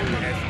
Yes.